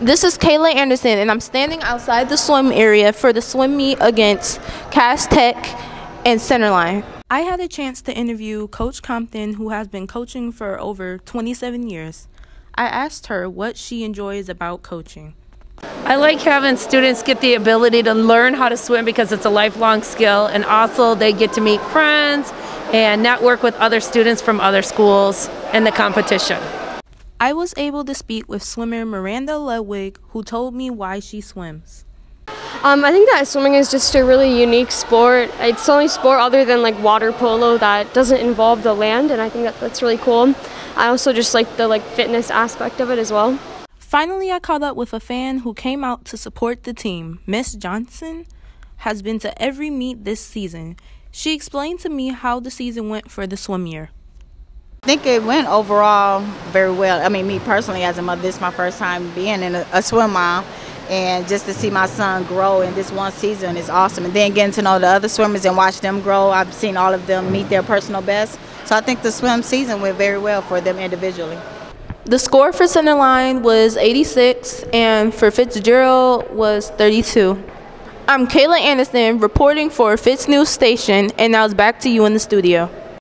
This is Kayla Anderson, and I'm standing outside the swim area for the swim meet against Cass Tech and Centerline. I had a chance to interview Coach Compton, who has been coaching for over 27 years. I asked her what she enjoys about coaching. I like having students get the ability to learn how to swim because it's a lifelong skill, and also they get to meet friends and network with other students from other schools in the competition. I was able to speak with swimmer Miranda Ludwig, who told me why she swims. Um, I think that swimming is just a really unique sport. It's the only sport other than like water polo that doesn't involve the land, and I think that that's really cool. I also just like the like fitness aspect of it as well. Finally, I caught up with a fan who came out to support the team. Miss Johnson has been to every meet this season. She explained to me how the season went for the swim year. Think it went overall very well. I mean, me personally, as a mother, this is my first time being in a, a swim mom, and just to see my son grow in this one season is awesome. And then getting to know the other swimmers and watch them grow, I've seen all of them meet their personal best. So I think the swim season went very well for them individually. The score for Centerline was 86, and for Fitzgerald was 32. I'm Kayla Anderson reporting for Fitz News Station, and now it's back to you in the studio.